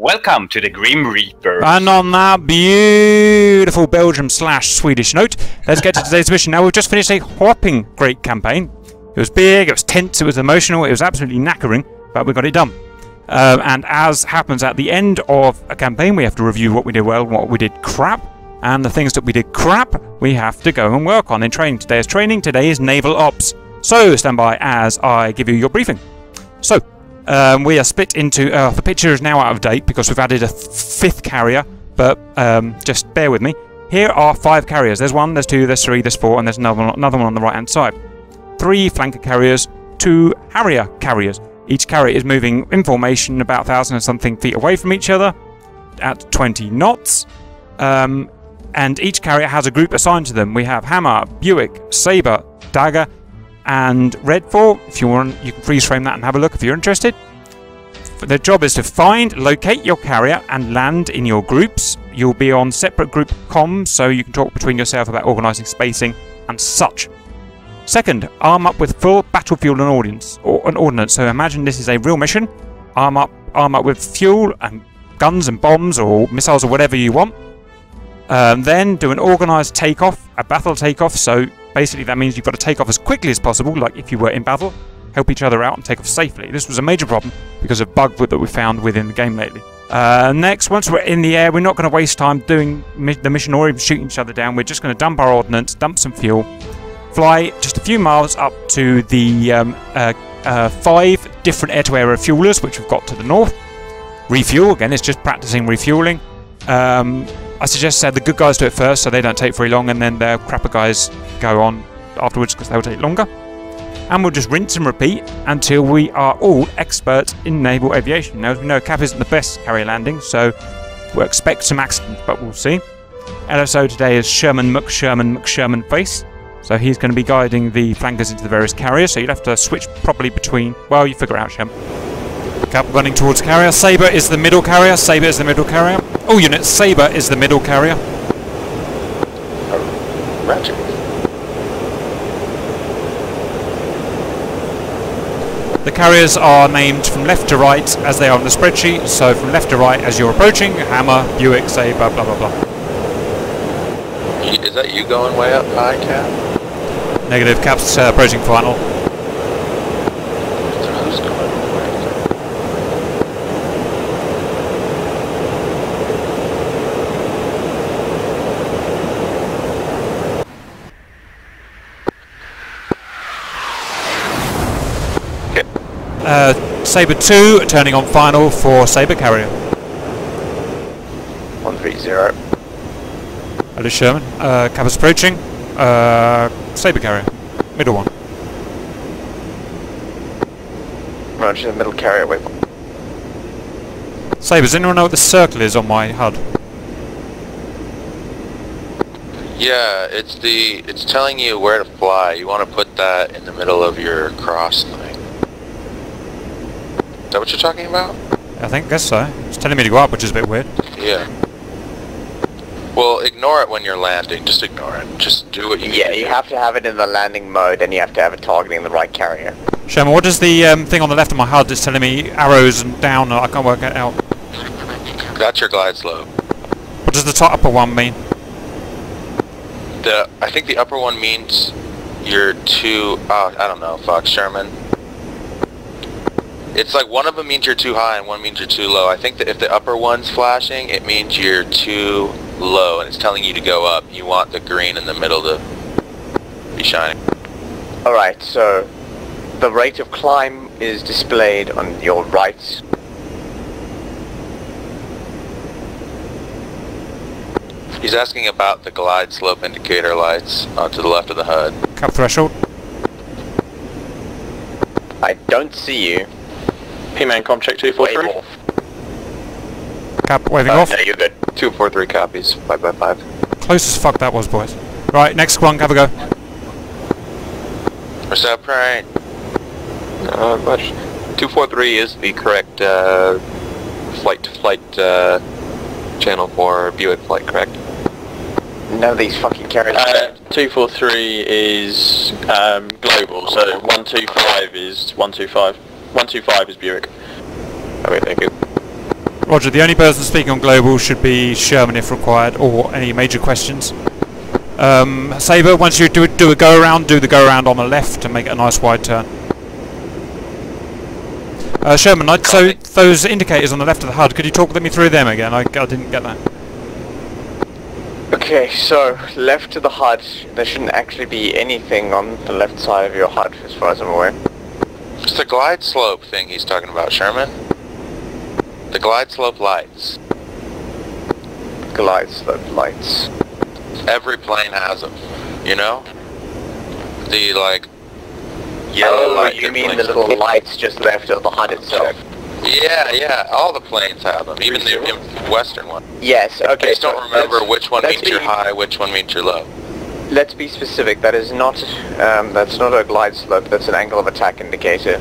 Welcome to the Grim Reaper. And on that beautiful Belgium slash Swedish note, let's get to today's mission. Now, we've just finished a whopping great campaign. It was big, it was tense, it was emotional, it was absolutely knackering, but we got it done. Um, and as happens at the end of a campaign, we have to review what we did well, what we did crap, and the things that we did crap, we have to go and work on in training. Today is training, today is naval ops. So stand by as I give you your briefing. So, um, we are split into. Uh, the picture is now out of date because we've added a fifth carrier, but um, just bear with me. Here are five carriers. There's one, there's two, there's three, there's four, and there's another one, another one on the right hand side. Three flanker carriers, two Harrier carriers. Each carrier is moving in formation about 1,000 and something feet away from each other at 20 knots. Um, and each carrier has a group assigned to them. We have Hammer, Buick, Sabre, Dagger, and Redfall. If you want, you can freeze frame that and have a look if you're interested. The job is to find, locate your carrier, and land in your groups. You'll be on separate group comms, so you can talk between yourself about organising spacing and such. Second, arm up with full battlefield and ordnance, or an ordnance. So imagine this is a real mission. Arm up, arm up with fuel and guns and bombs or missiles or whatever you want. Um, then do an organised takeoff, a battle takeoff. So basically that means you've got to take off as quickly as possible, like if you were in battle. Help each other out and take off safely. This was a major problem because of bug that we found within the game lately. Uh, next, once we're in the air, we're not going to waste time doing mi the mission or even shooting each other down. We're just going to dump our ordnance, dump some fuel, fly just a few miles up to the um, uh, uh, five different air-to-air refuelers, which we've got to the north. Refuel, again, it's just practicing refueling. Um, I suggest that the good guys do it first so they don't take very long and then the crapper guys go on afterwards because they'll take longer. And we'll just rinse and repeat until we are all experts in naval aviation. Now, as we know, Cap isn't the best carrier landing, so we'll expect some accidents, but we'll see. LSO today is Sherman McSherman McSherman Face. So he's going to be guiding the flankers into the various carriers, so you'll have to switch properly between... Well, you figure out, Sherman. Cap running towards carrier. Sabre is the middle carrier. Sabre is the middle carrier. All units, Sabre is the middle carrier. Roger. The carriers are named from left to right as they are on the spreadsheet. So from left to right as you're approaching, Hammer, Buick, Sabre, blah blah blah. Is that you going way up high, Cap? Negative, Cap's uh, approaching final. Who's going where? Okay. Uh, Sabre 2 turning on final for Sabre carrier. 130. That is Sherman. Uh, Cap is approaching. Uh, Sabre carrier. Middle one. Roger, middle carrier waypoint. Sabre, does anyone know what the circle is on my HUD? Yeah, it's the it's telling you where to fly. You want to put that in the middle of your cross thing. Is that what you're talking about? I think, guess so. It's telling me to go up, which is a bit weird. Yeah. Well, ignore it when you're landing. Just ignore it. Just do what you Yeah, you do. have to have it in the landing mode and you have to have it targeting the right carrier. Sherman, what does the um, thing on the left of my HUD is telling me arrows and down? I can't work it out. That's your glide slope. What does the top upper one mean? The I think the upper one means you're too. Oh, I don't know. Fuck Sherman. It's like one of them means you're too high and one means you're too low. I think that if the upper one's flashing, it means you're too low and it's telling you to go up. You want the green in the middle to be shining. Alright, so the rate of climb is displayed on your right. He's asking about the glide slope indicator lights uh, to the left of the HUD. Cap threshold. I don't see you. P-Man com check 243. off. Cap waving Oh, off. no, you're good. 243 copies. 5 by 5 Close as fuck that was, boys. Right, next one, have a go. What's up, right? Not much. 243 is the correct uh, flight-to-flight uh, channel for Buick flight, correct? None of these fucking carriers. Uh, 243 is um, global, so 125 is 125. 125 is Buick. Okay, thank you. Roger, the only person speaking on global should be Sherman if required, or any major questions. Um, Sabre, once you do, do a go around, do the go around on the left to make it a nice wide turn. Uh, Sherman, I, so those indicators on the left of the HUD, could you talk me through them again? I, I didn't get that. Okay, so left to the HUD, there shouldn't actually be anything on the left side of your HUD as far as I'm aware. It's the glide slope thing he's talking about, Sherman. The glide slope lights. Glide slope lights. Every plane has them, you know? The, like, yellow Oh, light. you mean the little lights just left of the HUD itself? Yeah, yeah, all the planes have them, even the western one. Yes, okay. I just don't remember which one means you're high, which one means you're low. Let's be specific. That is not um, that's not a glide slope. That's an angle of attack indicator.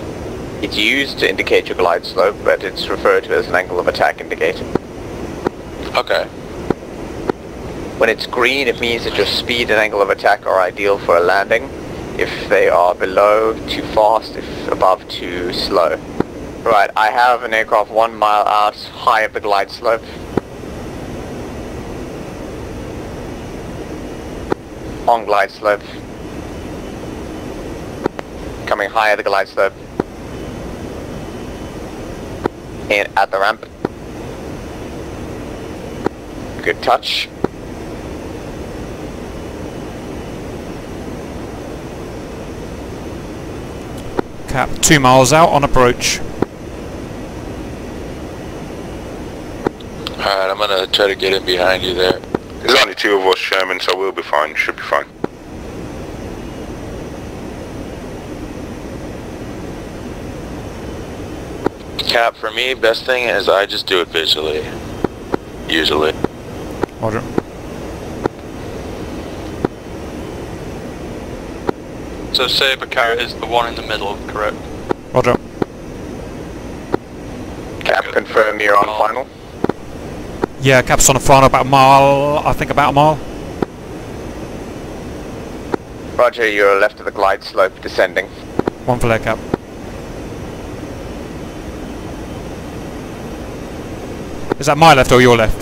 It's used to indicate your glide slope, but it's referred to as an angle of attack indicator. Okay. When it's green, it means that your speed and angle of attack are ideal for a landing. If they are below, too fast. If above, too slow. Right, I have an aircraft one mile out, high of the glide slope. On glide slope. Coming higher the glide slope. And at the ramp. Good touch. Cap, two miles out on approach. Alright, I'm gonna try to get in behind you there. There's only two of us, Sherman, so we'll be fine. Should be fine. Cap, for me, best thing is I just do it visually. Usually. Roger. So Sabre carrot is the one in the middle, correct? Roger. Cap, confirm you're on final. Yeah, Cap's on the final about a mile, I think about a mile. Roger, you're left of the glide slope descending. One for flare cap. Is that my left or your left?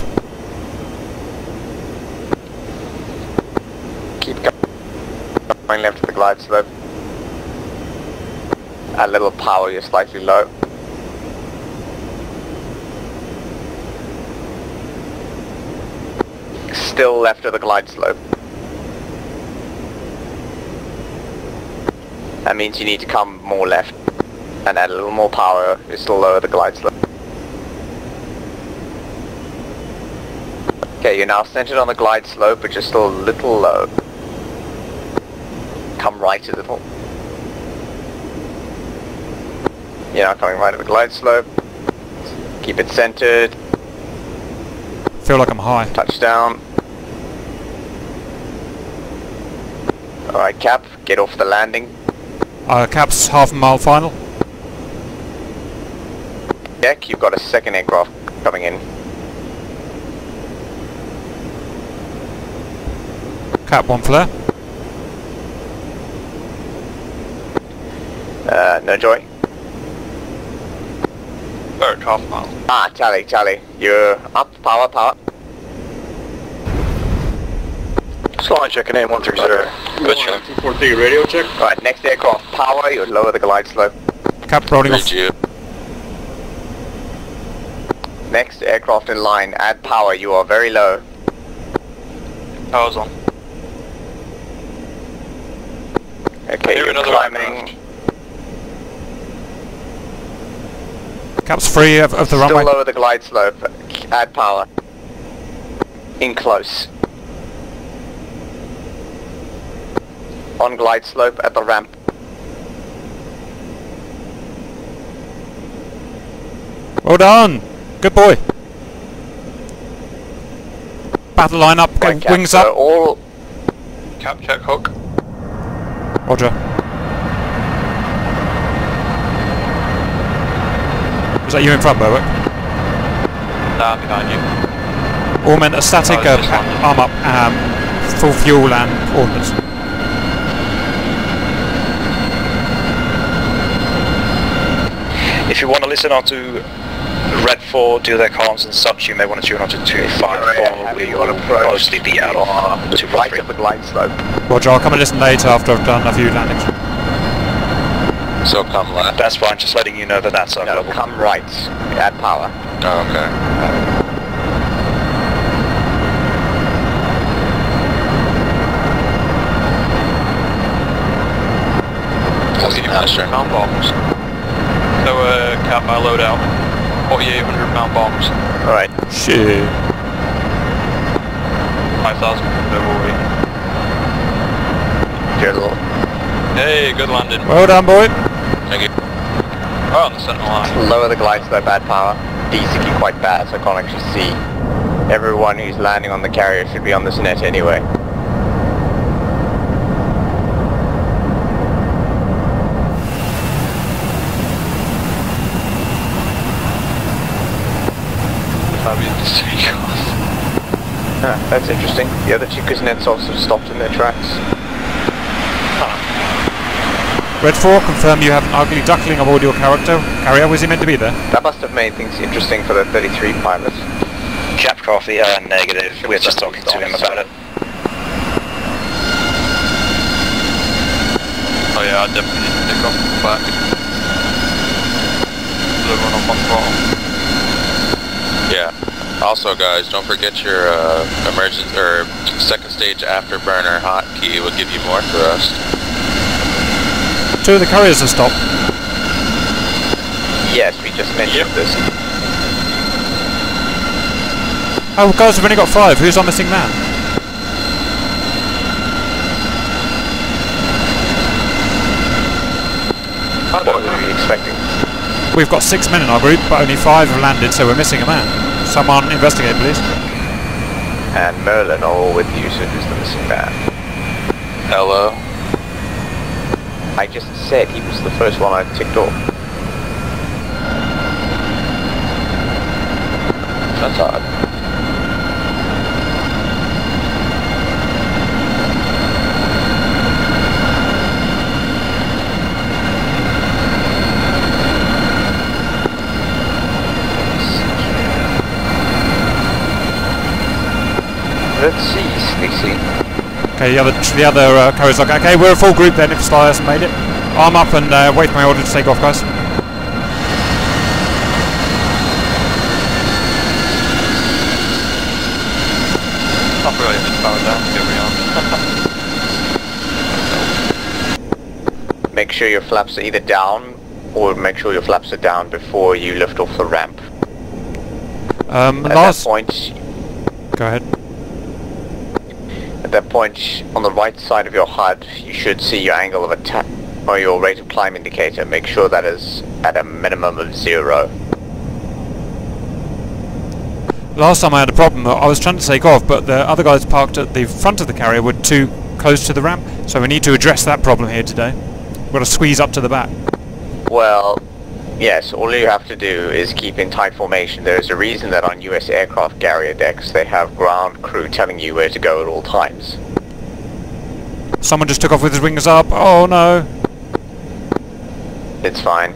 Keep go- going left of the glide slope. A little power, you're slightly low. Still left of the glide slope. That means you need to come more left and add a little more power. You're still lower the glide slope. Okay, you're now centered on the glide slope, but you're still a little low. Come right a little. You're now coming right at the glide slope. Keep it centered. Feel like I'm high. Touchdown. Alright, Cap, get off the landing. Uh, Cap's half a mile final. Deck, you've got a second aircraft coming in. Cap, one flare. Uh, no joy. Bird, half mile. Ah, tally, tally. You're up, power, power. Slide checking in, 130. Good check. 243 radio check. Alright, next aircraft, power, you're lower the glide slope. Cap rolling Read off. you. Next aircraft in line, add power, you are very low. Power's on. Okay, you're another climbing. aircraft. Cap's free of, of the Still runway. lower the glide slope. Add power. In close. On glide slope at the ramp. Well done. Good boy. Battle line up. Right, Cap, wings so up. all Cap check hook. Roger. Is that you in front, Berwick? Nah, behind you. All men a static, uh, it's just pa- one. arm up, um, full fuel and ordnance. If you want to listen on to Red 4 do their comms and such, you may want to tune onto 254, we will mostly be out on Right 243. of the glide slope. Roger, I'll come and listen later after I've done a few landings. So come left. That's fine, just letting you know that that's our No, level. come right. Add power. Oh, okay. Holy master. pound bombs. So, uh, cap my loadout. 4,800 pound bombs. Alright. Shit. 5,000 overweight. Drizzle. Hey, good landing. Well done, boy. Thank you. Oh, on the center line. Lower the glide slope, add power. DCQ quite bad, so I can't actually see. Everyone who's landing on the carrier should be on this net anyway. Fabian to take off. Huh, that's interesting. The other two nets also stopped in their tracks. Red 4, confirm you have an ugly duckling aboard your character. Carrier, was he meant to be there? That must have made things interesting for the 33 pilots. Cap Coffee, uh, negative. We're just talking to him about it. Oh yeah, I definitely need to pick off the back. Little run up on throttle. Yeah. Also, guys, don't forget your uh, emergency or second stage afterburner hotkey will give you more thrust. Two of the carriers have stopped. Yes, we just mentioned this. Oh, guys, we've only got five. Who's our missing man? What were we expecting? We've got six men in our group, but only five have landed, so we're missing a man. Someone investigate, please. And Merlin all with you, so who's the missing man? Hello. I just said he was the first one I ticked off. That's odd. Let's see, Stacy. Okay, the other the other uh, carriers like, okay, we're a full group then if Sly hasn't made it. Arm up and uh, wait for my order to take off, guys. I forgot you power down. Here we are. Make sure your flaps are either down, or make sure your flaps are down before you lift off the ramp. Um, At last, that point, go ahead. Point, on the right side of your HUD, you should see your angle of attack, or your rate of climb indicator. Make sure that is at a minimum of zero. Last time I had a problem. I was trying to take off, but the other guys parked at the front of the carrier were too close to the ramp. So we need to address that problem here today. We've got to squeeze up to the back. Well, yes, all you have to do is keep in tight formation. There is a reason that on US aircraft carrier decks they have ground crew telling you where to go at all times. Someone just took off with his wings up. Oh no. It's fine.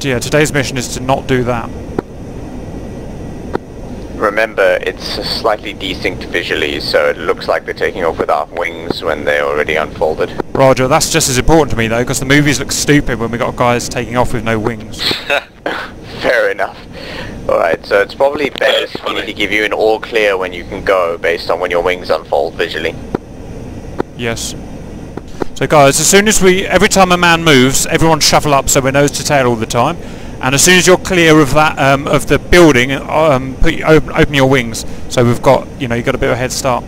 Yeah, today's mission is to not do that. Remember, it's slightly desynced visually, so it looks like they're taking off without wings when they're already unfolded. Roger, that's just as important to me though, because the movies look stupid when we got guys taking off with no wings. Fair enough. Alright, so it's probably best for me to give you an all clear when you can go based on when your wings unfold visually. Yes. So guys, as soon as we, every time a man moves, everyone shuffle up so we're nose to tail all the time. And as soon as you're clear of that, um, of the building, um, put, open, open your wings. So we've got, you know, you've got a bit of a head start.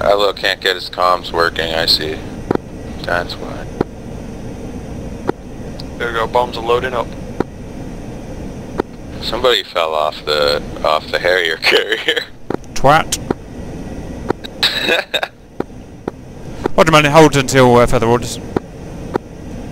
Hello can't get his comms working, I see. That's why. There we go. Bombs are loading up. Somebody fell off the off the Harrier carrier. Twat. Roger, man, hold until uh, further orders.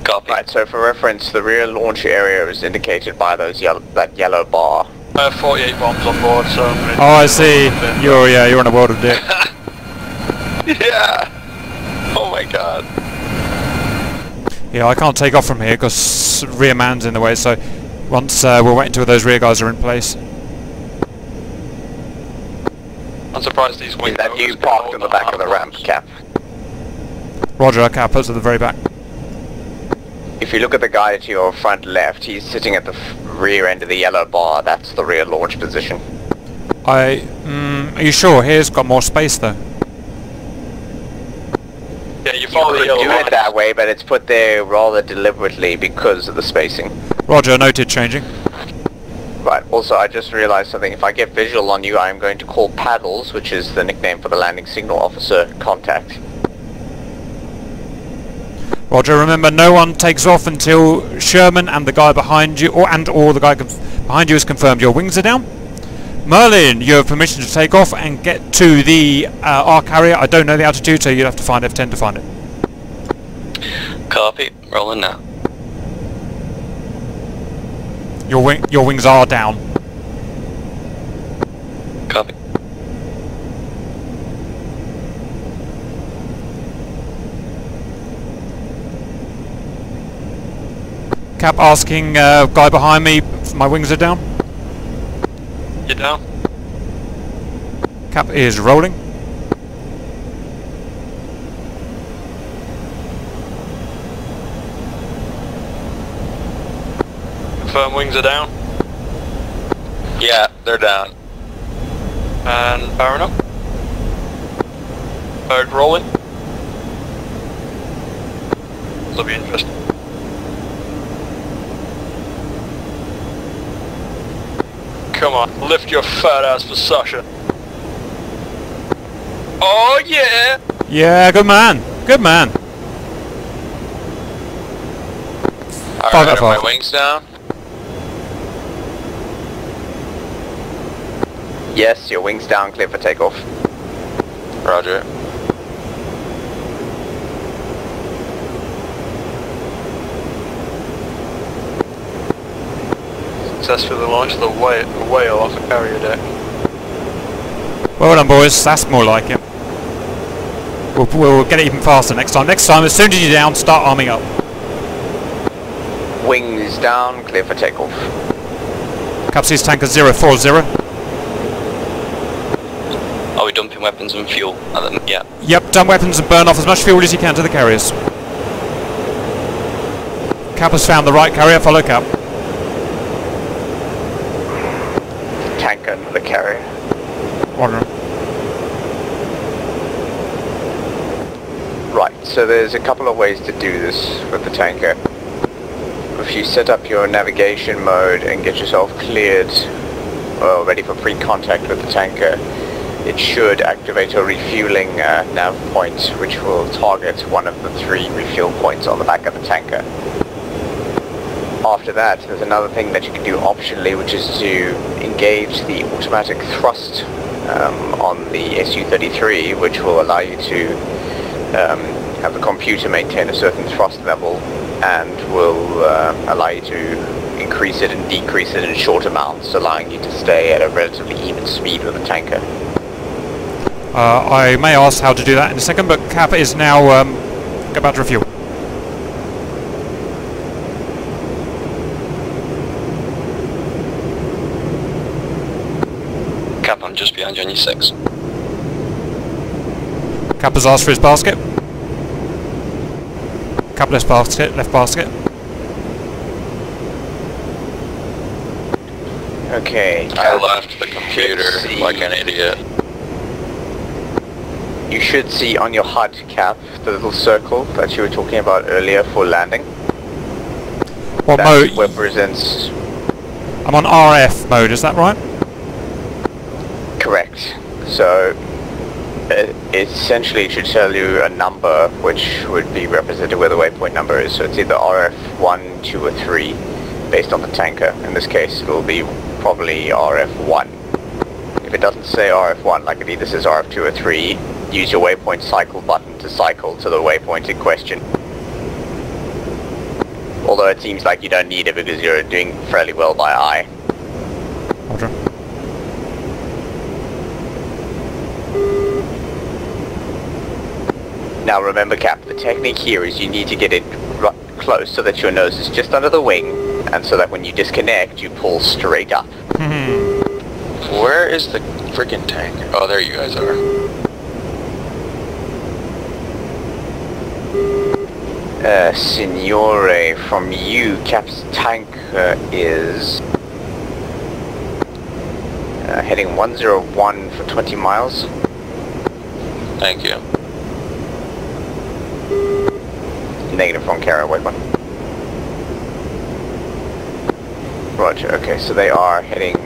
Copy. Right, so for reference, the rear launch area is indicated by those yellow, that yellow bar. I have 48 bombs on board, so I'm. Oh, I see. You're, yeah, you're in a world of dick. yeah. Oh my god. Yeah, I can't take off from here because rear man's in the way. So once uh, we'll wait until those rear guys are in place. I'm surprised these wing Is that you parked in the back of the ramp, Cap? Roger, Cap us at the very back. If you look at the guy to your front left, he's sitting at the f- rear end of the yellow bar. That's the rear launch position. I. Mm, are you sure? Here's got more space though. Yeah, you You the could yellow do line. it that way, but it's put there rather deliberately because of the spacing. Roger, noted. Changing. Right, also I just realized something. If I get visual on you, I'm going to call Paddles, which is the nickname for the landing signal officer, contact. Roger. Remember, no one takes off until Sherman and the guy behind you, or and or the guy behind you has confirmed your wings are down. Merlin, you have permission to take off and get to the uh, R carrier. I don't know the altitude, so you'd have to find F10 to find it. Copy. Rolling now. Your wing, your wings are down. Copy. Cap asking uh, guy behind me, if my wings are down. You down? Cap is rolling. Confirm wings are down. Yeah, they're down. And powering up. Bird rolling. This'll be interesting. Come on, lift your fat ass for Sasha. Oh yeah! Yeah, good man. Good man. Alright, Five out of are my wings down? Yes, your wings down, clear for takeoff. Roger. Successfully launched the whale, the whale off a carrier deck. Well done, boys. That's more like it. We'll, we'll get it even faster next time. Next time, as soon as you're down, start arming up. Wings down, clear for takeoff. Capsies tanker 040. Are we dumping weapons and fuel? And then, yeah. Yep, dump weapons and burn off as much fuel as you can to the carriers. Cap has found the right carrier. Follow Cap. Tanker under the carrier. Roger. Right, so there's a couple of ways to do this with the tanker. If you set up your navigation mode and get yourself cleared, well, ready for pre-contact with the tanker, it should activate a refueling uh, nav point, which will target one of the three refuel points on the back of the tanker. After that, there's another thing that you can do optionally, which is to engage the automatic thrust um, on the Su-33, which will allow you to um, have the computer maintain a certain thrust level and will uh, allow you to increase it and decrease it in short amounts, allowing you to stay at a relatively even speed with the tanker. Uh, I may ask how to do that in a second, but Cap is now um, about to refuel. Cap, I'm just behind you on your six. Cap has asked for his basket. Cap left basket, left basket. Okay. I uh, left the computer like an idiot. You should see on your HUD cap the little circle that you were talking about earlier for landing. What that mode? represents I'm on RF mode, is that right? correct. So it essentially should tell you a number which would be represented where the waypoint number is. So it's either RF 1, 2 or 3 based on the tanker. In this case it will be probably RF 1. If it doesn't say RF 1 like it either says RF 2 or 3, use your waypoint cycle button to cycle to the waypoint in question. Although it seems like you don't need it because you're doing fairly well by eye. Roger. Now remember Cap, the technique here is you need to get it close so that your nose is just under the wing, and so that when you disconnect, you pull straight up. Where is the freaking tank? Oh, there you guys are. Uh, Signore, from you, Cap's tank uh, is uh, heading 101 for 20 miles. Thank you. Negative from Kara, wait one. Roger, okay, so they are heading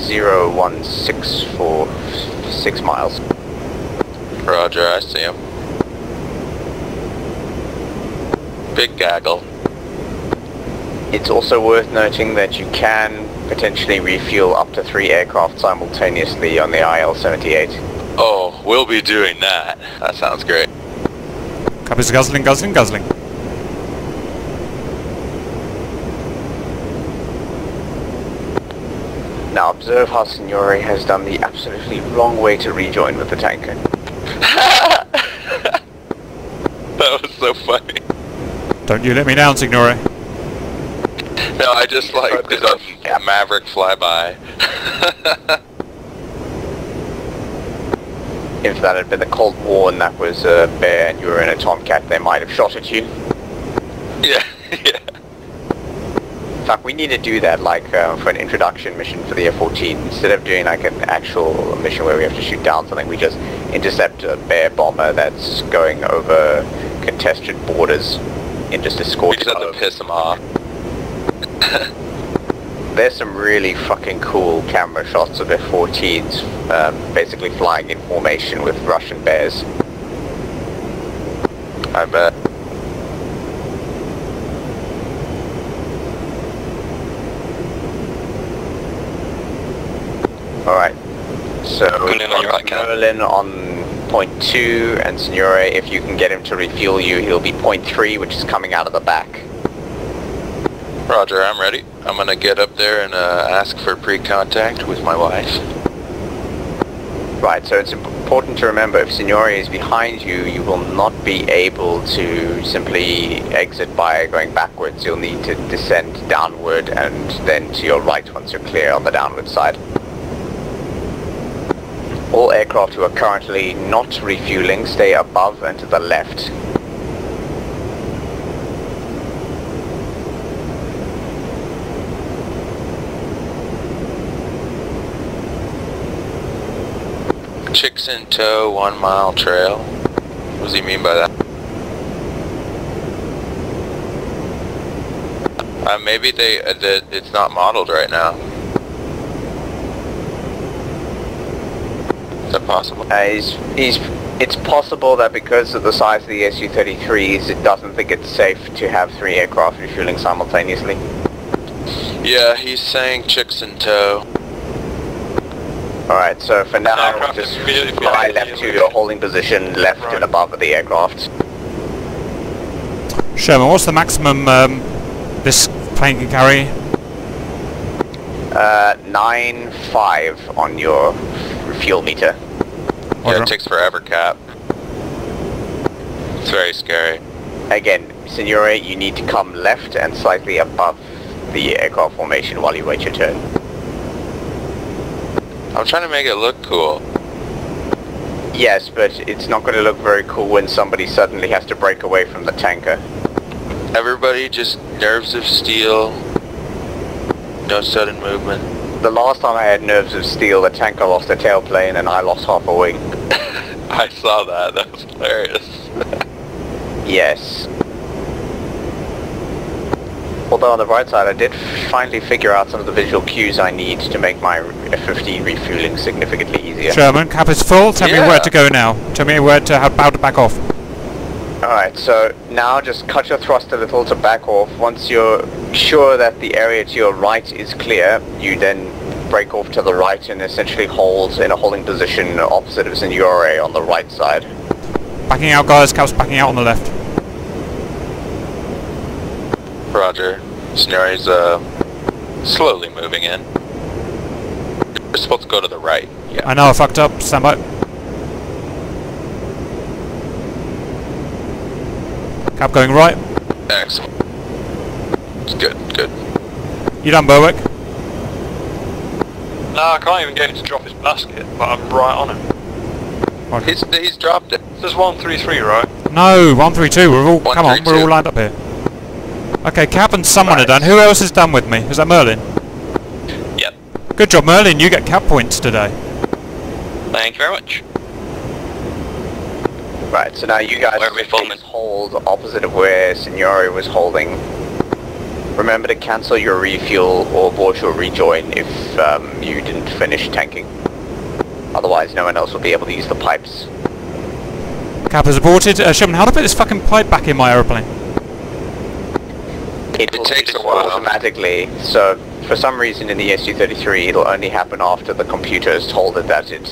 016 for 6 miles. Roger, I see him. Big gaggle. It's also worth noting that you can potentially refuel up to three aircraft simultaneously on the IL-78. Oh, we'll be doing that. That sounds great. Cap is guzzling, guzzling, guzzling. Now observe how Signore has done the absolutely wrong way to rejoin with the tanker. That was so funny. Don't you let me down, Signore. No, I just like did a maverick flyby. If that had been the Cold War and that was a bear and you were in a Tomcat, they might have shot at you. yeah, yeah. In fact, we need to do that, like, uh, for an introduction mission for the F-14. Instead of doing, like, an actual mission where we have to shoot down something, we just intercept a bear bomber that's going over contested borders and just escort We just have to piss him off. There's some really fucking cool camera shots of F-14s, um, basically flying in formation with Russian bears. I bet. Alright. So, Going in on right, on point two, and Signore, if you can get him to refuel you, he'll be point three, which is coming out of the back. Roger, I'm ready. I'm gonna get up there and uh, ask for pre-contact with my wife. Right, so it's important to remember if Signore is behind you, you will not be able to simply exit by going backwards. You'll need to descend downward and then to your right once you're clear on the downward side. All aircraft who are currently not refueling stay above and to the left. Chicks in tow, one mile trail. What does he mean by that? Uh, maybe they, uh, that it's not modeled right now. Is that possible? Uh, he's, he's, it's possible that because of the size of the Su-33s, it doesn't think it's safe to have three aircraft refueling simultaneously. Yeah, he's saying chicks in tow. Alright, so for now, aircraft just fly really left to your holding position, left Right. and above of the aircraft. Sherman, what's the maximum um, this plane can carry? Uh, 9-5 on your fuel meter. Yeah, it takes forever, Cap. It's very scary. Again, Signore, you need to come left and slightly above the aircraft formation while you wait your turn. I'm trying to make it look cool. Yes, but it's not going to look very cool when somebody suddenly has to break away from the tanker. Everybody just nerves of steel. No sudden movement. The last time I had nerves of steel, the tanker lost a tailplane and I lost half a wing. I saw that. That was hilarious. Yes. Although on the bright side, I did finally figure out some of the visual cues I need to make my F-15 refueling significantly easier. Sherman, cap is full. Tell me where to go now. Tell me where to how, how to back off. Alright, so now just cut your thrust a little to back off. Once you're sure that the area to your right is clear, you then break off to the right and essentially hold in a holding position opposite of Signore on the right side. Backing out, guys. Cap's backing out on the left. Roger. Signore's uh, slowly moving in. We're supposed to go to the right. Yeah. I know I fucked up. Stand by. Cap going right. Excellent. It's good, good. You done, Berwick? No, I can't even get him to drop his basket, but I'm right on him. He's, he's dropped it. There's 133, right? No, 132. We're all, One, come on, three, we're all lined up here. Okay, Cap and someone are Right. done. Who else is done with me? Is that Merlin? Yep. Good job, Merlin. You get cap points today. Thank you very much. Right, so now you guys Where are we filming? hold opposite of where Signori was holding. Remember to cancel your refuel or abort your rejoin if um, you didn't finish tanking. Otherwise, no one else will be able to use the pipes. Cap has aborted. Uh, Sherman, how do I put this fucking pipe back in my aeroplane? It, It takes a while. automatically. So, for some reason in the SU-33, it'll only happen after the computer has told it that it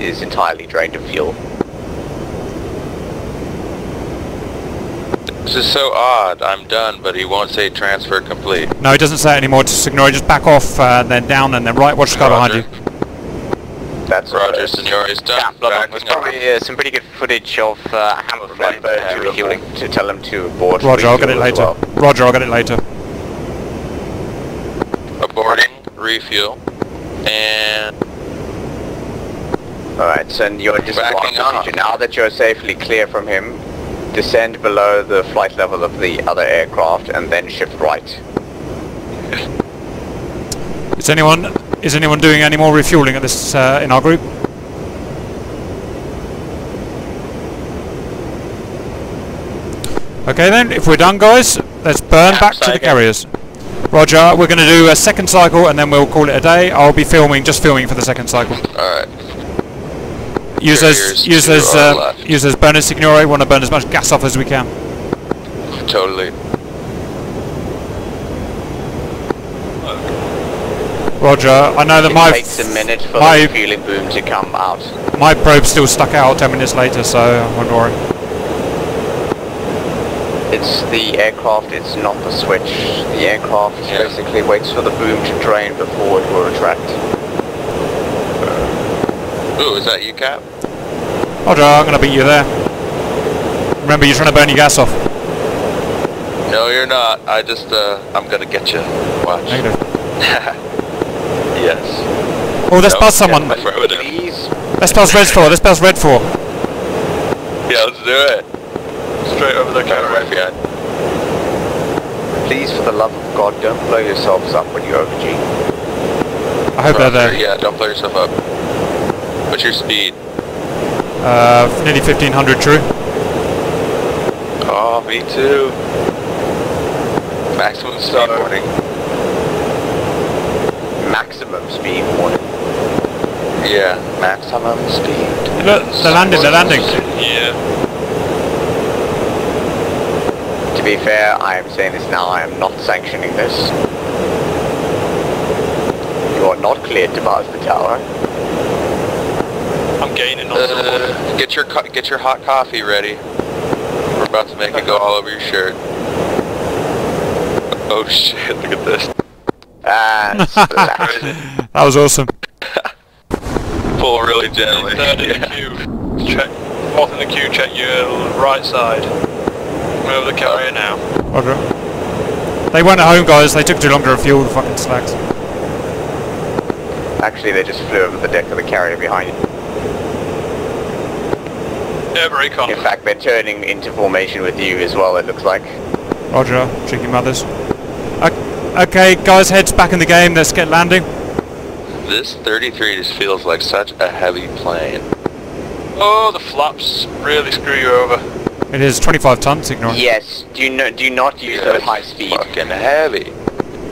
is entirely drained of fuel. This is so odd. I'm done, but he won't say transfer complete. No, he doesn't say it anymore. Just ignore it. Just back off, uh, then down, and then right. Watch the car behind you. That's Roger, Senor is done. Yeah, Backing there's probably uh, some pretty good footage of uh, Hammer Flight uh, refueling to tell him to abort. Roger, I'll get it later. well. Roger, I'll get it later. Aborting, refuel, and Alright, so you're just Backing up. procedure. Now that you're safely clear from him, descend below the flight level of the other aircraft and then shift right. Is anyone is anyone doing any more refueling at this uh, in our group? Okay then, if we're done guys, let's burn back to the carriers. Roger, we're going to do a second cycle and then we'll call it a day. I'll be filming, just filming for the second cycle. alright. Use those, use those, uh, use those burners, Signore. Want to burn as much gas off as we can. Totally. Roger, I know that It my takes a minute for my- the refueling boom to come out. my probe's still stuck out 10 minutes later, so I won't worry. It's the aircraft, it's not the switch. The aircraft Yeah. basically waits for the boom to drain before it will retract. Ooh, is that you, Cap? Roger, I'm going to beat you there. Remember, you're trying to burn your gas off. No, you're not. I just, uh, I'm gonna get you. Watch. Negative. yes. Oh, let's No, buzz someone. yeah, throw. Please, Let's buzz Red 4. Let's buzz Red 4. Yeah, let's do it. Straight over the Got it right camera. behind. please, for the love of God, don't blow yourselves up when you OG. I hope they're Roger, there. Yeah, don't blow yourself up. What's your speed? Uh, nearly 1500 true. Oh, me too. Maximum speed So- warning. Maximum speed warning. Yeah, maximum speed. Look, they're landing, they're landing. Yeah. To be fair, I am saying this now, I am not sanctioning this. You are not cleared to buzz the tower. I'm gaining on someone. Uh, get your get your hot coffee ready. We're about to make it go all over your shirt. Oh shit! Look at this. And. That was awesome. Pull really gently. Third in the queue. Check. Fourth in the queue, check your right side. Come over the carrier now. Roger. They went at home, guys. They took too long to refuel the fucking slacks. Actually, they just flew over the deck of the carrier behind you. Yeah, recon. In fact, they're turning into formation with you as well, it looks like. Roger, cheeky mothers. O- Okay, guys, heads back in the game. Let's get landing. This 33 just feels like such a heavy plane. Oh, the flaps really screw you over. It is 25 tons, ignore it. Yes, do you no, do not use Yeah, them at high speed. Fucking heavy.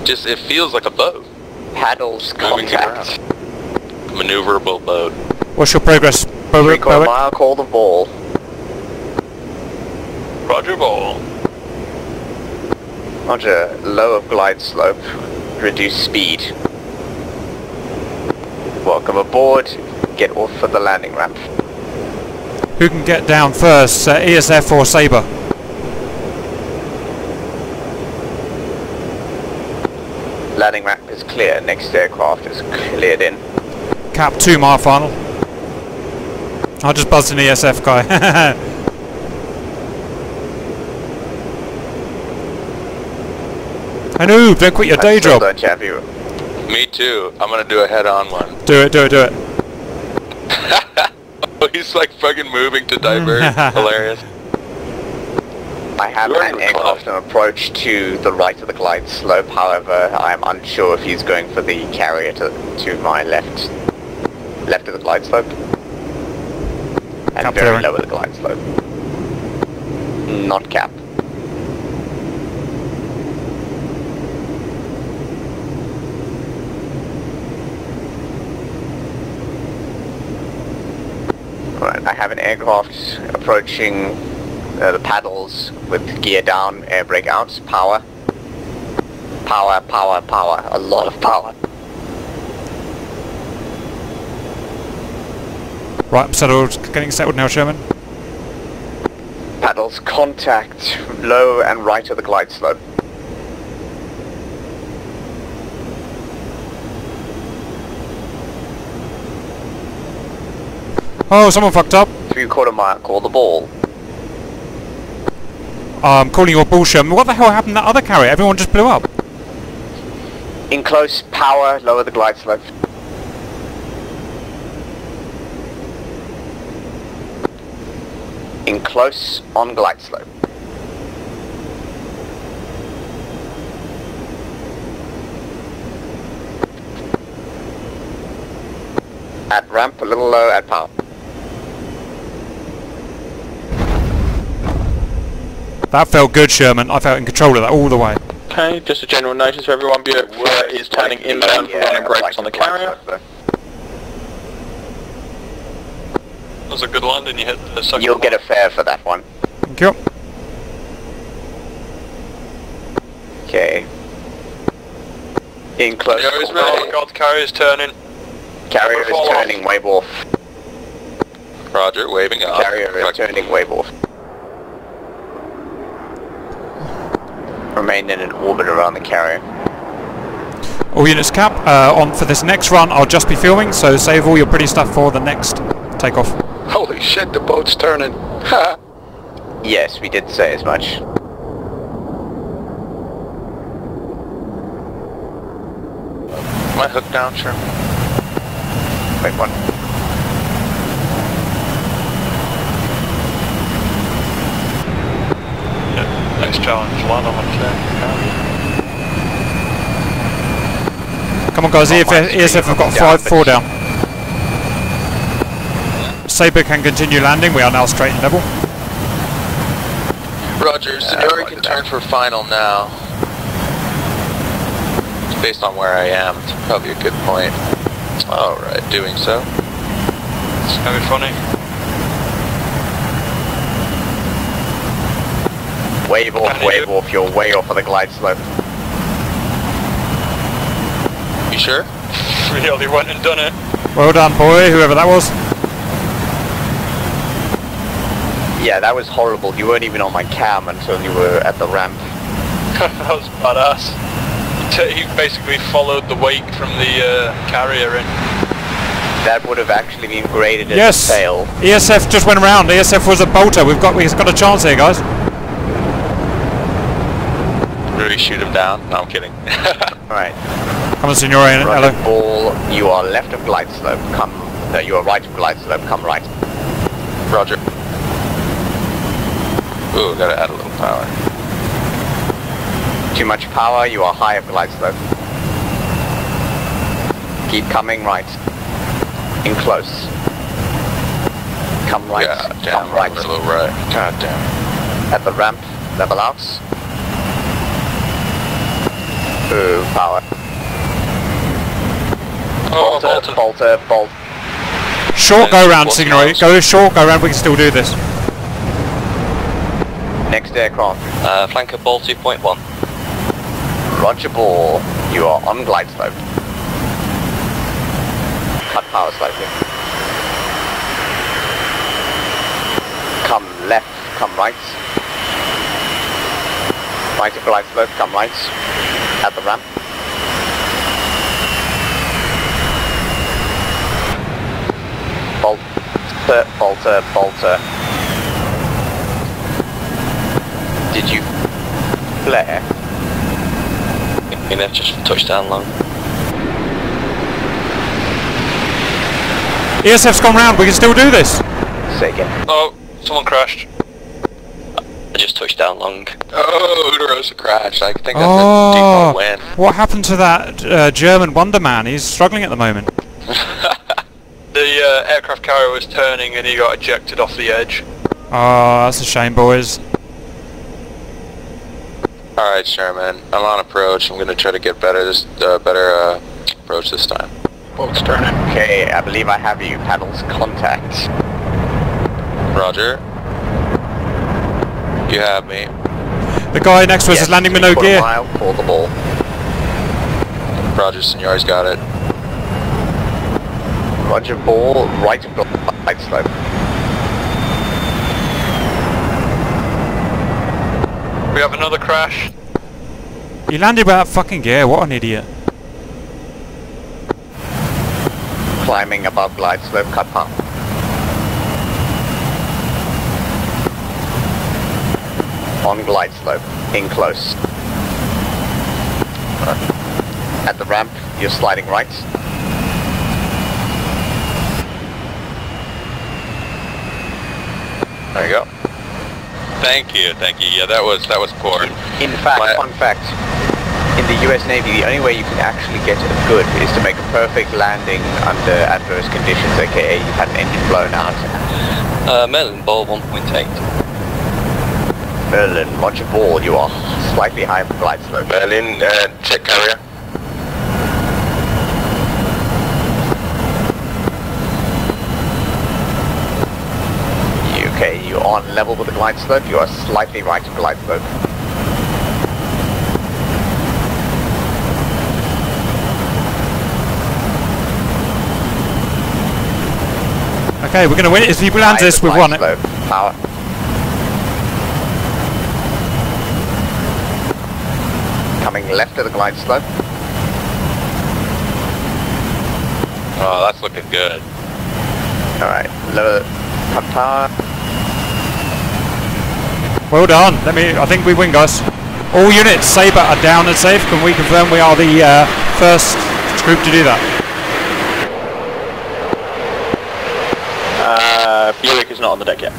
Just it feels like a boat. Paddles Moving contact. Maneuverable boat. What's your progress, Berwick? Three quarter mile, call the ball. Roger ball. Roger, lower glide slope, reduce speed. Welcome aboard, get off for the landing ramp. Who can get down first, uh, ESF or Sabre? Landing ramp is clear, next aircraft is cleared in. Cap 2 mile final. I'll just buzz an ESF guy. I know, don't quit your day job. don't have you. Me too. I'm gonna do a head-on one. Do it, do it, do it. Oh, he's like fucking moving to divert. Hilarious. I have You're an in aircraft on approach to the right of the glide slope, however, I am unsure if he's going for the carrier to, to my left. Left of the glide slope. And Cap very clearing. low of the glide slope. Not cap. Right, I have an aircraft approaching uh, the paddles with gear down, air brake out, power. Power, power, power. A lot of power. Right, I'm settled. Getting settled now, Sherman. Paddles contact low and right of the glide slope. Oh, someone fucked up. Three quarter mile, call the ball. I'm calling your bull, Sherman. What the hell happened to that other carrier? Everyone just blew up. In close, power, lower the glide slope. In close, on glide slope. At ramp, a little low, at power. That felt good, Sherman. I felt in control of that all the way. Okay, just a general notice for everyone, Buick is turning inbound for running brakes on the carrier. That was a good landing. You hit the second. You'll get a fair for that one. Thank you. Okay. In close. Carrier's is ready. Oh, God, carrier's turning. Carrier is turning wave off. Roger, waving off. Carrier is turning wave off. Remain in an orbit around the carrier. All units cap. Uh, on for this next run, I'll just be filming, so save all your pretty stuff for the next takeoff. Holy shit, the boat's turning. Yes, we did say as much. My hook down, sure? Wait one. Yeah, next challenge. Land on the carrier. Come on, guys. Oh, EF, my screen ESF have got down, five, but- four down. Sabre can continue landing. We are now straight and level. Roger, Sonori can turn for final now. Based on where I am, it's probably a good point. Alright, doing so. It's gonna be funny. Wave off, Can wave off. You're way off of the glide slope. You sure? Really went and done it. Well done, boy. Whoever that was. Yeah, that was horrible. You weren't even on my cam until you were at the ramp. that was badass. He, he basically followed the wake from the uh, carrier in. That would have actually been graded as Yes. a fail. ESF just went around. ESF was a bolter. We've got we've got a chance here, guys. Really shoot him down? No, I'm kidding. Alright. Come on, Signore and Roger, Ella. ball. You are left of glide slope. Come. Uh, you are right of glide slope. Come right. Roger. Ooh, gotta add a little power. Too much power. You are high of glide slope. Keep coming right. In close. Come right. Yeah, Come right. a little right. God damn. At the ramp. Level out. Ooh, power. Oh, Bolter, Bolton. bolter, bolt. Short go round, What's Signore. Go short go round. We can still do this. Next aircraft. Uh, flanker ball 2.1. Roger ball. You are on glide slope. Cut power slightly. Come left, come right. Right of glide slope, come right. At the ramp. Bolter, bolter, bolter. Did you flare? I mean, they've just touched down long. ESF's gone round. We can still do this. Say again. Oh, someone crashed. I just touched down long. Oh, Hooterosa crashed. I think that's Oh. a default win. What happened to that uh, German Wonder Man? He's struggling at the moment. The uh, aircraft carrier was turning and he got ejected off the edge. Oh, that's a shame, boys. Alright, Sherman. I'm on approach. I'm gonna try to get better this uh, better uh, approach this time. Boat's turning. Okay, I believe I have you. Paddles contact. Roger. You have me. The guy next to us Yes, is landing with no gear. Mile for the ball. Roger, Senori's got it. Roger, ball, right glide slope. We have another crash. He landed without fucking gear. What an idiot. Climbing above glide slope, cut path. On glide slope, in close. At the ramp, you're sliding right. There you go. Thank you, thank you. Yeah, that was that was poor. In fact, My- fun fact, in the US Navy, the only way you can actually get it good is to make a perfect landing under adverse conditions, aka you've had an engine blown out. Uh, Merlin ball 1.8. Merlin, Roger ball, you are slightly higher for glide slope. Merlin, uh, check carrier. Okay, you're on level with the glide slope, you are slightly right of glide slope. Okay, we're gonna win it. If he lands this, of the we've won it. slope. Power. Coming left of the glide slope. Oh, that's looking good. Alright, lower cut power. Well done. Let me. I think we win, guys. All units, Sabre are down and safe. Can we confirm we are the uh, first group to do that? Uh, Buick is not on the deck yet.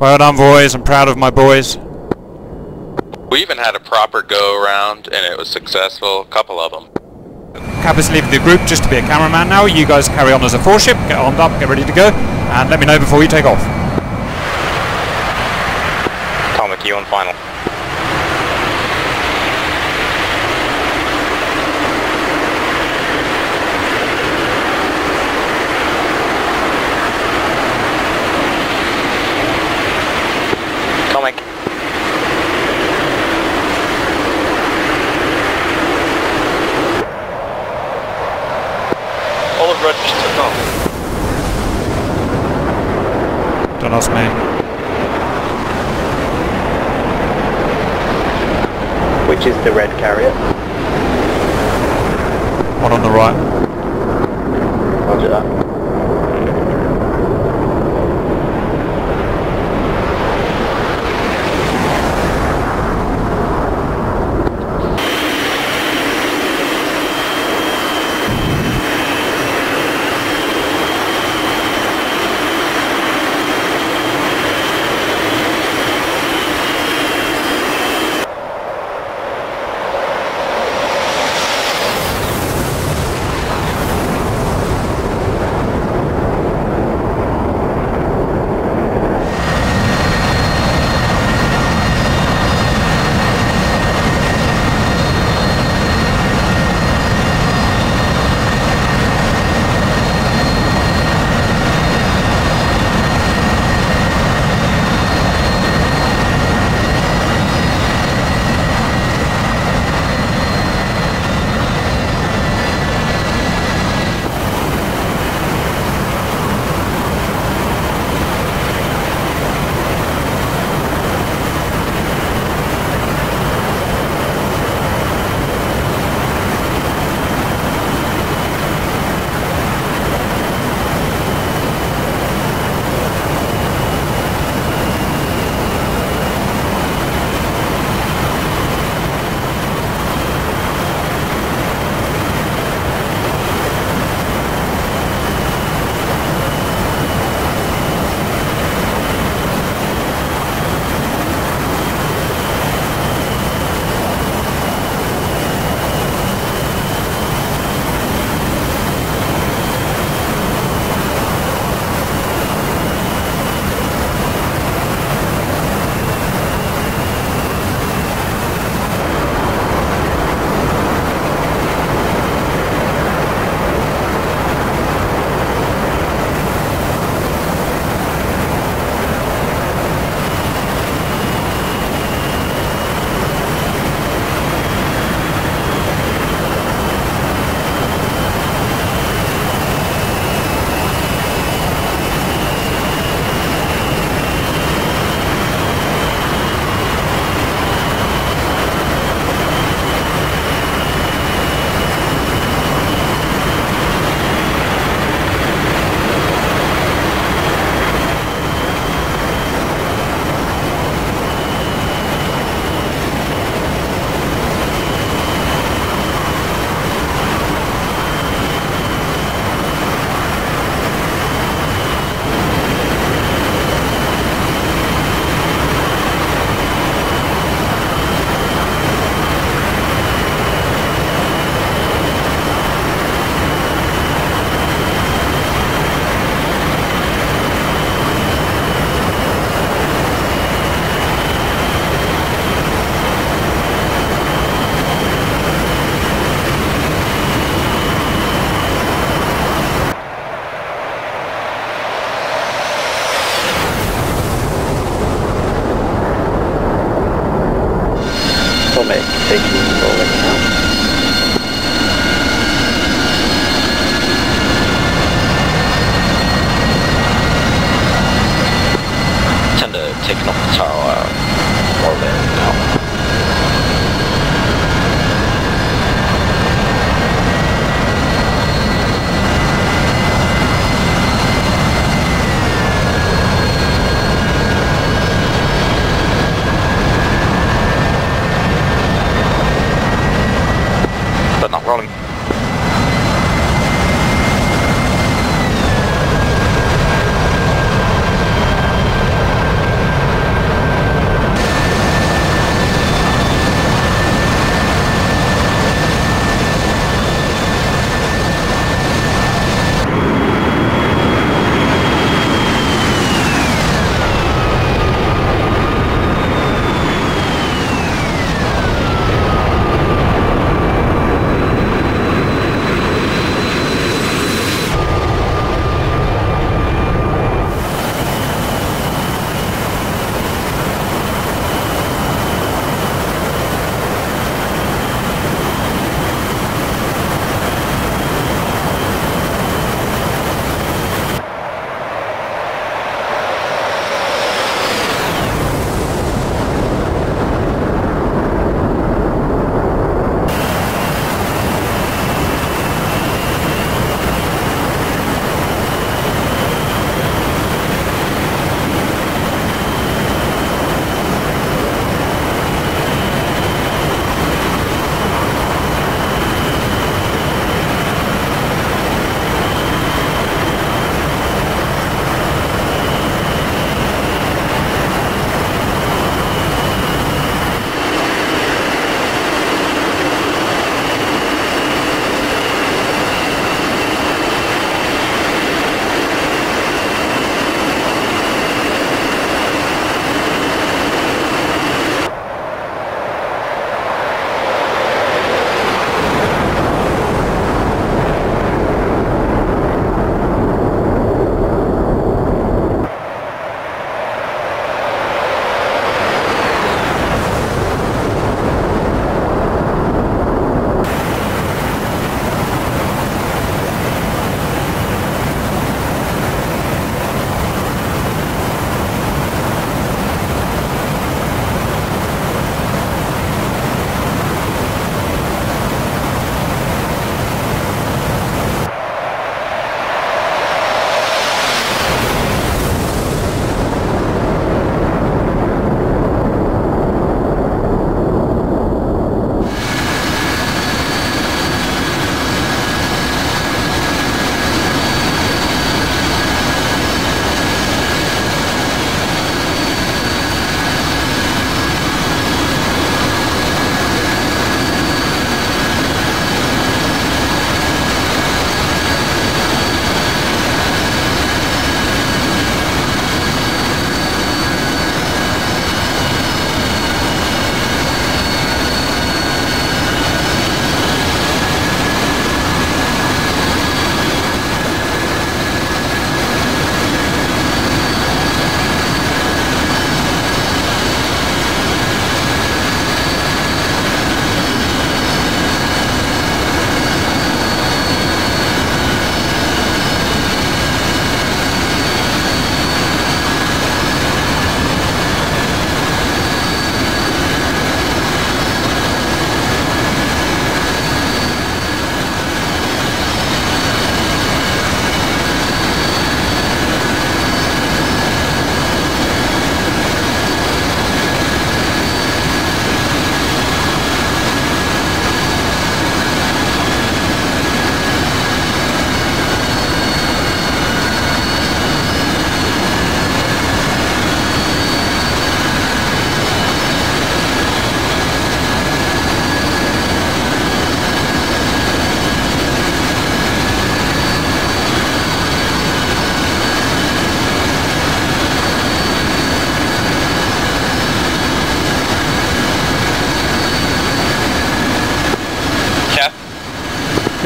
Well done, boys. I'm proud of my boys. We even had a proper go around and it was successful. A couple of them. Cap is leaving the group just to be a cameraman now. You guys carry on as a four ship. Get armed up. Get ready to go. And let me know before you take off. Atomic, you on final. Atomic. All of red just took off. Don't ask me. Which is the red carrier?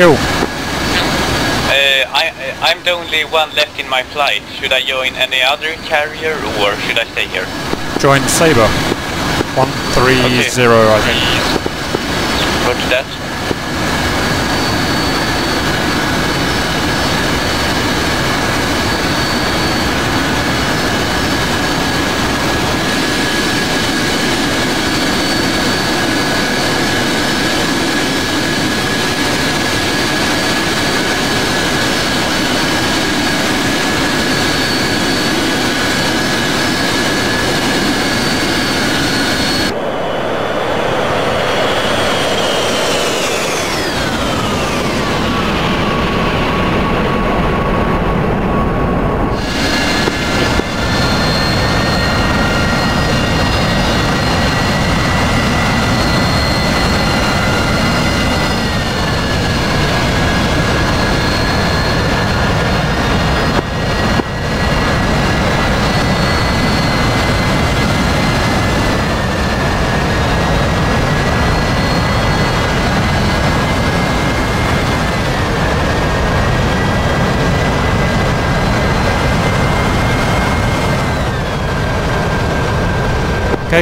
Yo. Uh, I, I'm the only one left in my flight. Should I join any other carrier or should I stay here? Join Sabre. 130, I think. Roger that.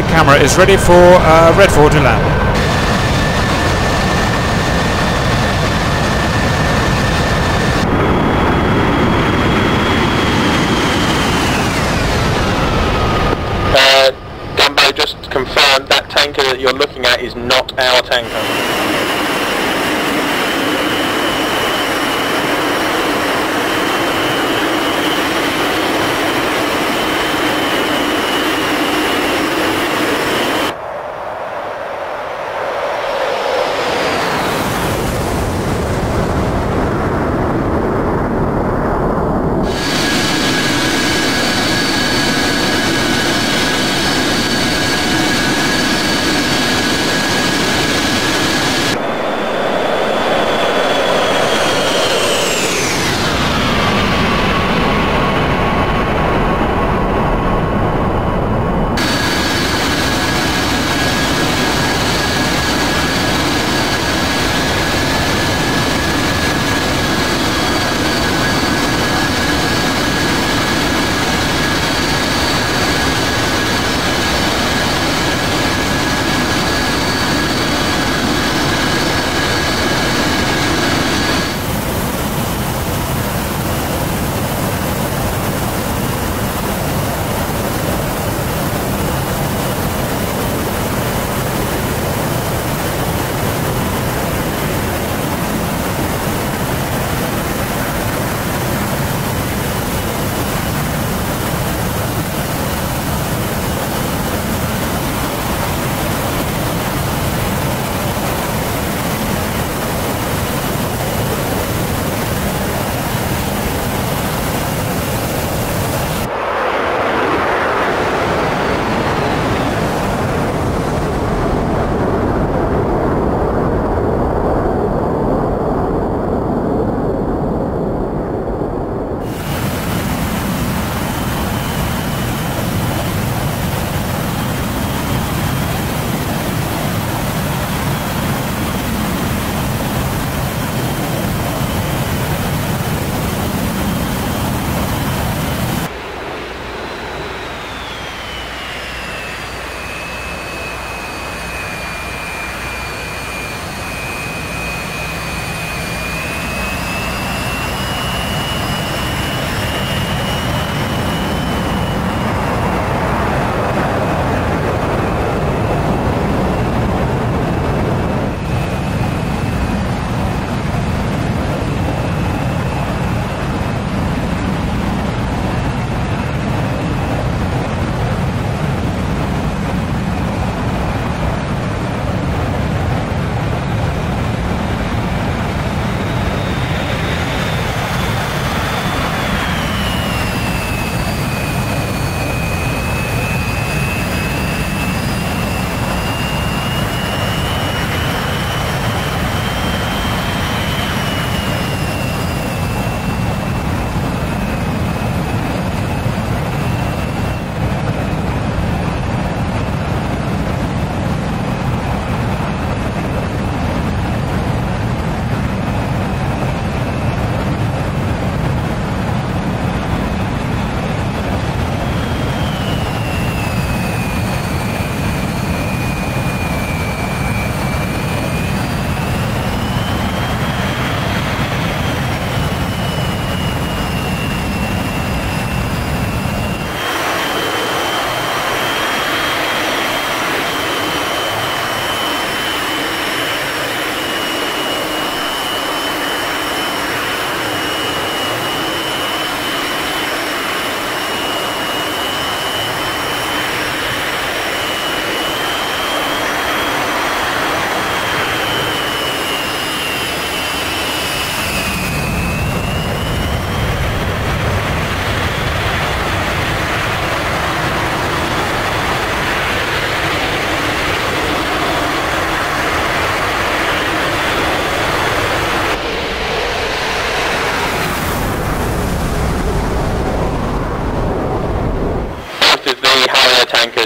Camera is ready for uh, Red 4 to land.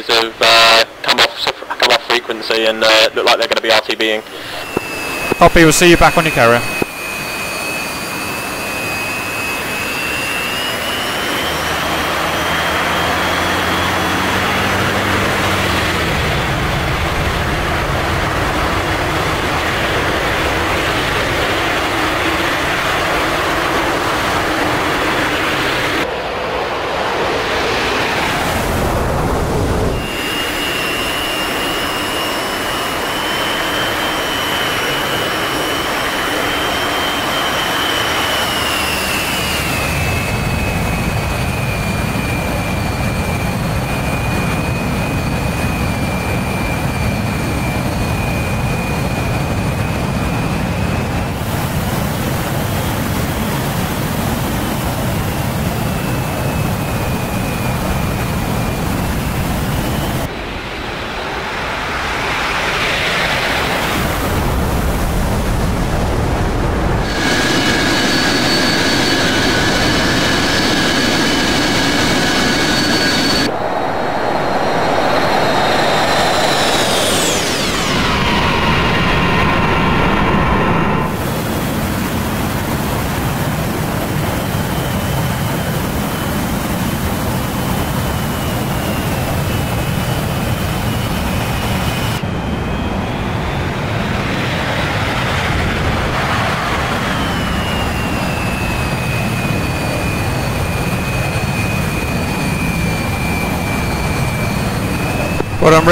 Have uh, come off come off frequency and uh, look like they're going to be RTBing. Copy, we'll see you back on your carrier.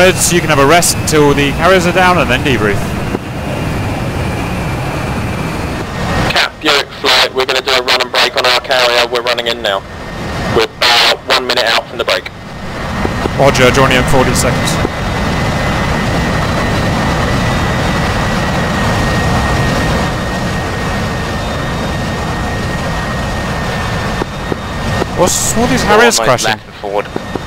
Reds. You can have a rest until the carriers are down and then debrief. Cap, Buick flight, we're going to do a run and break on our carrier. We're running in now. We're about uh, one minute out from the break. Roger, joining in 40 seconds. What's all these Harriers crashing? left and forward.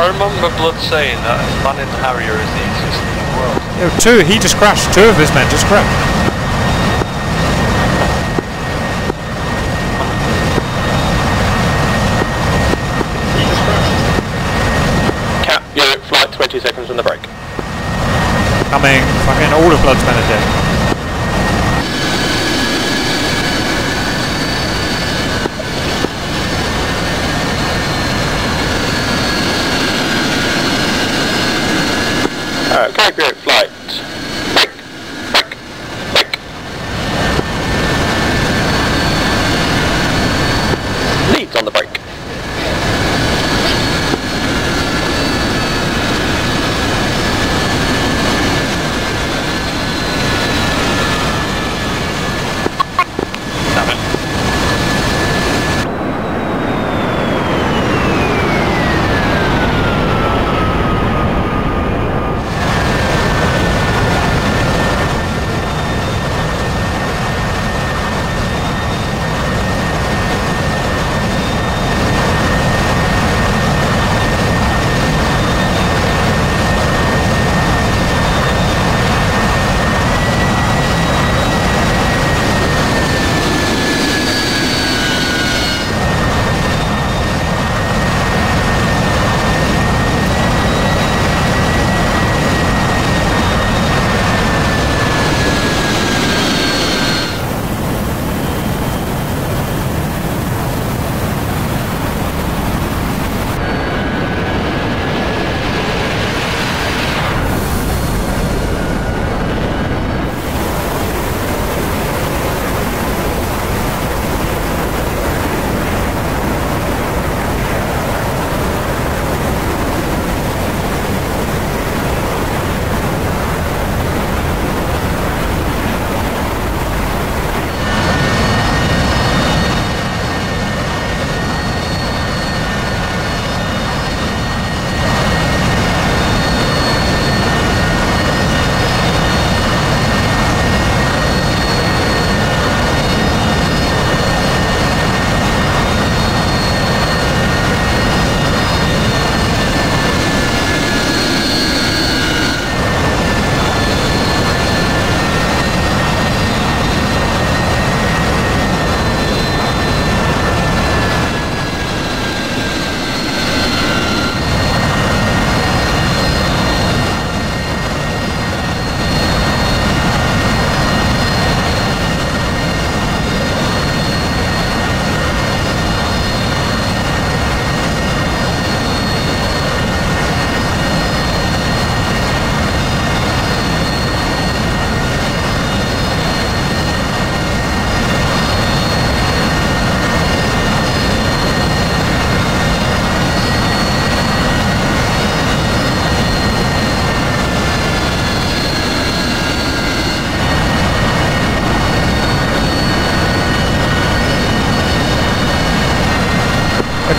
I remember Blood saying that a Fannin Harrier is the easiest thing in the world. Yeah, two, he just crashed. Two of his men just crashed. Cap, Buick flight, 20 seconds from the break. Coming. Fucking all of Blood's men are dead.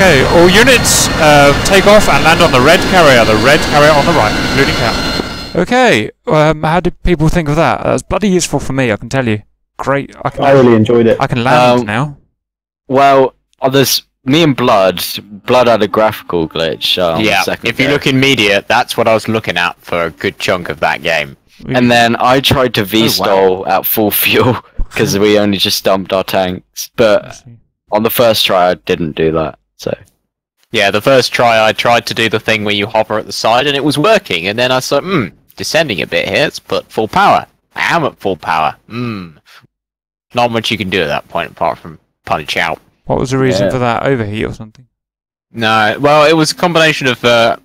Okay, all units uh, take off and land on the red carrier. The red carrier on the right, including Cap. Okay, um, how did people think of that? That was bloody useful for me, I can tell you. Great. I can, I really enjoyed it. I can land Um, now. Well, oh, there's me and Blood. Blood had a graphical glitch. uh, on the yeah, if you go. look in media, that's what I was looking at for a good chunk of that game. And then I tried to Oh, V-stall at full fuel because we only just dumped our tanks. But on the first try, I didn't do that. So Yeah, the first try I tried to do the thing where you hover at the side and it was working, and then I thought, hmm, descending a bit here, let's put full power. I am at full power. Hmm. Not much you can do at that point apart from punch out. What was the reason Yeah. for that? Overheat or something? No, well, it was a combination of, uh,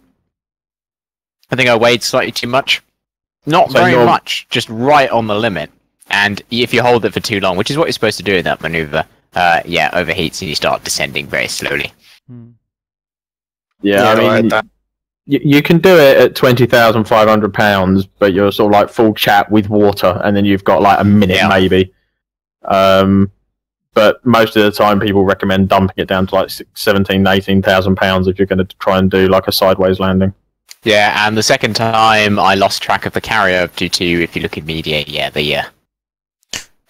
I think I weighed slightly too much. Not So very you're- much, just right on the limit. And if you hold it for too long, which is what you're supposed to do in that maneuver, uh, yeah, overheats and you start descending very slowly. Yeah, Yeah, I mean, right, that- you, you can do it at twenty thousand five hundred pounds, but you're sort of like full chat with water, and then you've got like a minute Yeah. maybe. Um, but most of the time, people recommend dumping it down to like six, 17, 18,000 pounds if you're going to try and do like a sideways landing. Yeah, and the second time I lost track of the carrier due to, if you look in media, yeah, the uh,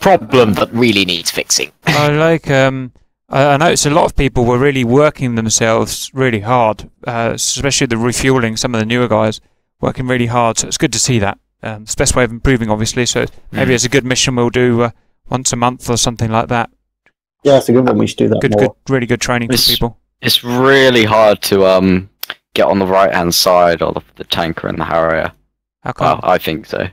problem that really needs fixing. I like. Um, I, I noticed a lot of people were really working themselves really hard, uh, especially the refueling. Some of the newer guys working really hard, so it's good to see that. Um, it's the best way of improving, obviously. So maybe Mm. it's a good mission we'll do uh, once a month or something like that. Yeah, that's a good one. We should do that Good, more. good, really good training for It's- people. it's really hard to um get on the right hand side of the tanker and the Harrier. How come? Well, I think so.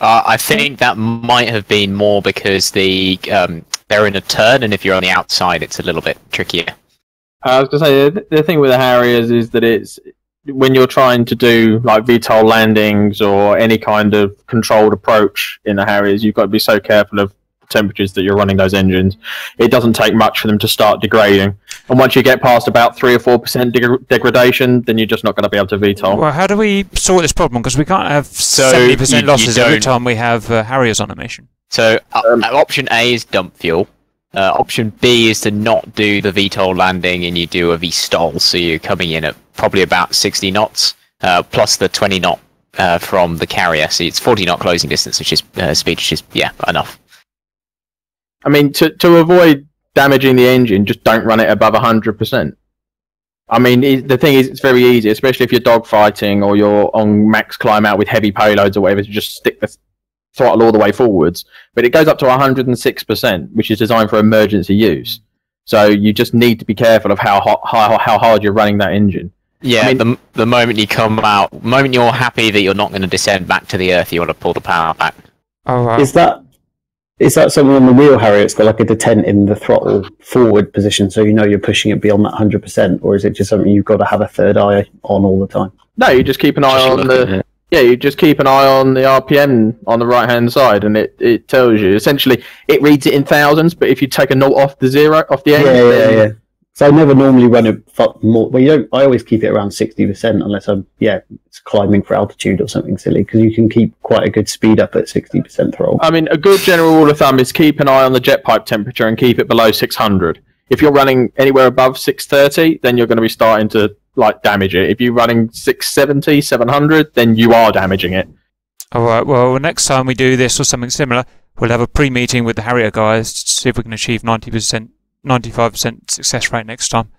Uh, I think that might have been more because the um, they're in a turn, and if you're on the outside, it's a little bit trickier. I was gonna say the, the thing with the Harriers is that it's when you're trying to do like VTOL landings or any kind of controlled approach in the Harriers, you've got to be so careful of the temperatures that you're running those engines. It doesn't take much for them to start degrading, and once you get past about three or four percent deg- degradation, then you're just not going to be able to VTOL. Well, how do we sort this problem? Because we can't have seventy you- percent losses every time we have uh, Harriers on a mission. So uh, option A is dump fuel. Uh, option B is to not do the VTOL landing, and you do a VSTOL, so you're coming in at probably about 60 knots, uh, plus the 20 knot uh, from the carrier. So it's 40 knot closing distance, which is uh, speed, which is yeah enough. I mean, to to avoid damaging the engine, just don't run it above hundred percent. I mean, the thing is, it's very easy, especially if you're dogfighting or you're on max climb out with heavy payloads or whatever, to just stick the throttle all the way forwards. But it goes up to 106%, which is designed for emergency use. So you just need to be careful of how hot, how, how hard you're running that engine. Yeah, the, the moment you come out, the moment you're happy that you're not going to descend back to the earth, you want to pull the power back. Oh, wow. Is that is that something on the wheel, Harry? It's got like a detent in the throttle forward position, so you know you're pushing it beyond that hundred percent, or is it just something you've got to have a third eye on all the time? No, you just keep an eye Just on the at it. Yeah. You just keep an eye on the RPM on the right hand side, and it, it tells you essentially it reads it in thousands. But if you take a note off the zero off the end, Yeah, yeah, yeah. So I never normally run it more. Well, you don't. I always keep it around sixty percent, unless I'm yeah it's climbing for altitude or something silly, because you can keep quite a good speed up at sixty percent throttle. I mean, a good general rule of thumb is keep an eye on the jet pipe temperature and keep it below 600. If you're running anywhere above 630, then you're going to be starting to like damage it. If you're running 670, 700, then you are damaging it. All right. Well, next time we do this or something similar, we'll have a pre-meeting with the Harrier guys to see if we can achieve ninety percent, ninety-five percent success rate next time.